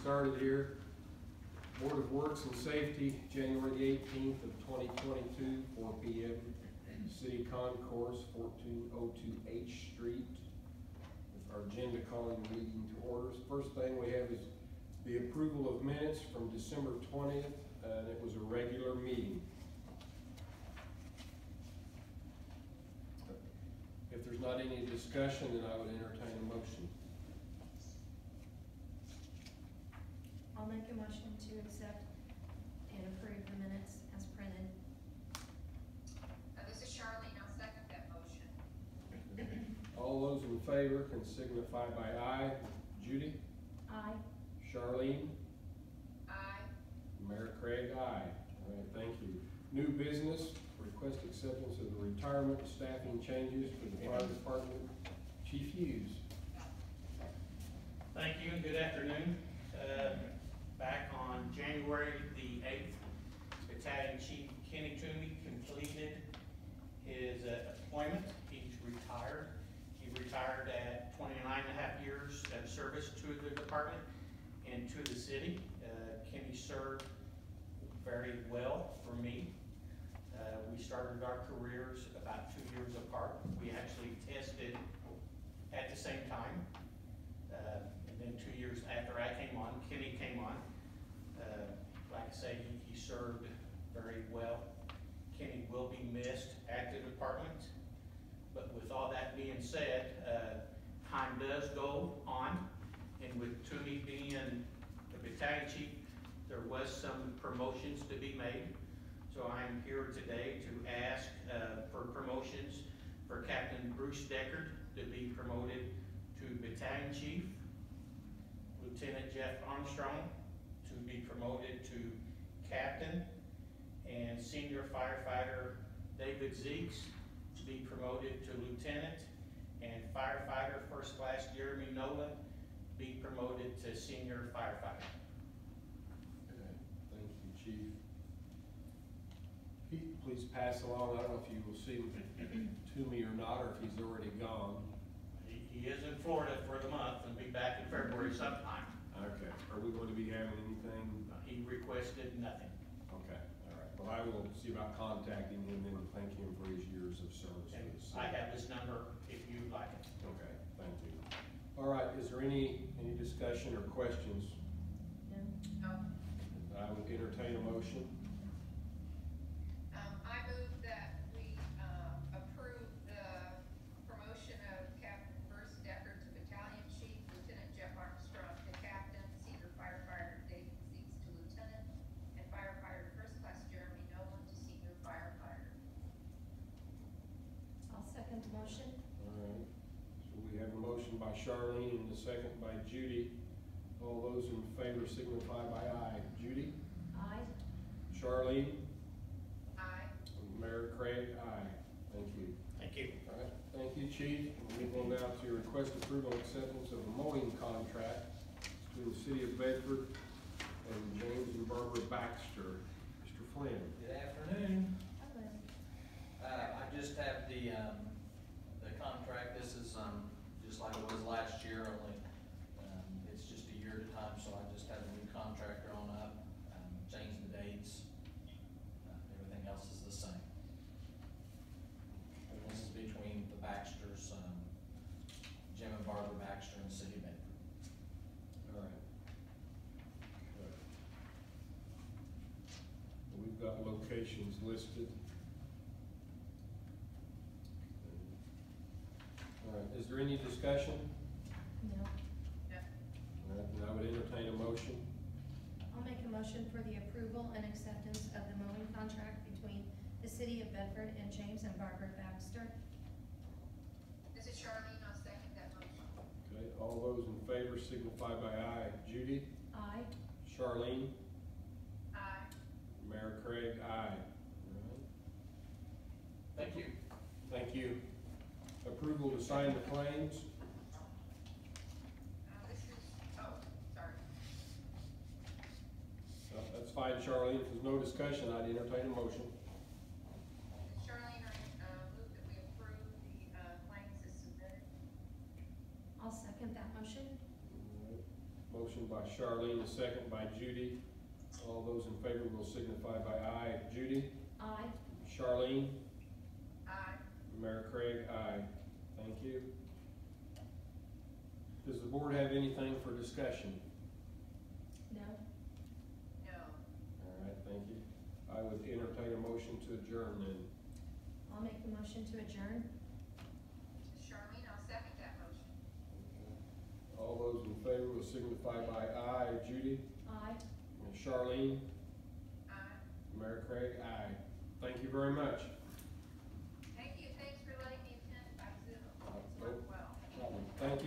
started here. Board of Works and Safety, January the eighteenth of twenty twenty-two, four P M. City Concourse, fourteen oh two H Street. With Our agenda calling meeting to orders. First thing we have is the approval of minutes from December twentieth, and it was a regular meeting. If there's not any discussion, then I would entertain a motion. I'll make a motion to accept and approve the minutes as printed. Uh, this is Charlene, I'll second that motion. All those in favor can signify by aye. Judy? Aye. Charlene? Aye. Mayor Craig, aye. All right, thank you. New business, request acceptance of the retirement staffing changes for the fire department. Chief Hughes. Thank you and good afternoon. Uh, Back on January the eighth, Battalion Chief Kenny Toomey completed his uh, appointment. He's retired. He retired at 29 and a half years of service to the department and to the city. Uh, Kenny served very well for me. Uh, We started our careers about two years apart. We actually tested at the same time. Uh, And then two years after I came on, Kenny came on. Uh, Like I say, he, he served very well. Kenny at the department. But with all that being said, uh, time does go on. And with Toomey being the battalion chief, there was some promotions to be made. So I'm here today to ask uh, for promotions for Captain Bruce Deckard to be promoted to battalion chief. Lieutenant Jeff Armstrong to be promoted to captain. And senior firefighter David Zeeks to be promoted to lieutenant. And firefighter first class Jeremy Nolan be promoted to senior firefighter. Okay, Thank you, Chief. Pete, please pass along, I don't know if you will see Toomey or not, or if he's already gone. He, he is in Florida for the month and be back in February sometime. Okay, are we going to be having anything? He requested nothing. Okay, all right, well, I will see about contacting him and thank him for his years of service. And the. I have his number if you'd like it. Okay, thank you. All right, is there any, any discussion or questions? No. No. I would entertain a motion. Um, I move that we, uh, approve the promotion of Captain Bruce Decker to Battalion Chief, Lieutenant Jeff Armstrong to Captain, Senior Firefighter David Zeeks to Lieutenant, and Firefighter First Class Jeremy Nolan to Senior Firefighter. I'll second the motion. All right, so we have a motion by Charlene and a second by Judy. All those in favor signify by aye. Judy? Aye. Charlene? Aye. Mayor Craig? Aye. Thank you. Thank you. All right, thank you, Chief. We go now to your request approval and acceptance of a mowing contract between the city of Bedford and James and Barbara Baxter. Mr. Flynn. Good afternoon. Hello. Uh, I just have the, um, the contract, this is, um, just like it was last year, only, um, it's just a year at a time, so I just have a new contract drawn up, um, changed the dates. Uh, Everything else is the same. And this is between the Baxters, um, Jim and Barbara Baxter and the city of Bedford. All right. Good. We've got locations listed. All right, is there any discussion? No. No. All right, then I would entertain a motion. I'll make a motion for the approval and acceptance of the mowing contract between the city of Bedford and James and Barbara Baxter. This is Charlene, I'll second that motion. Okay, all those in favor signify by aye. Judy? Aye. Charlene? Aye. Mayor Craig? Aye. Thank you. Thank you. Approval to sign the claims? Uh, this is, oh, sorry. Uh, That's fine, Charlene. If there's no discussion, I'd entertain a motion. Charlene, I, uh, move that we approve the, uh, claims as submitted. I'll second that motion. Motion by Charlene, a second by Judy. All those in favor will signify by aye. Judy? Aye. Charlene? Aye. Mayor Craig, aye. Thank you. Does the board have anything for discussion? No. No. All right, thank you. I would entertain a motion to adjourn then. I'll make the motion to adjourn. Charlene, I'll second that motion. All those in favor will signify by aye. Judy? Aye. Charlene? Aye. Mayor Craig, aye. Thank you very much. Thank you, thanks for letting me attend by Zoom. It's worked well. Thank you.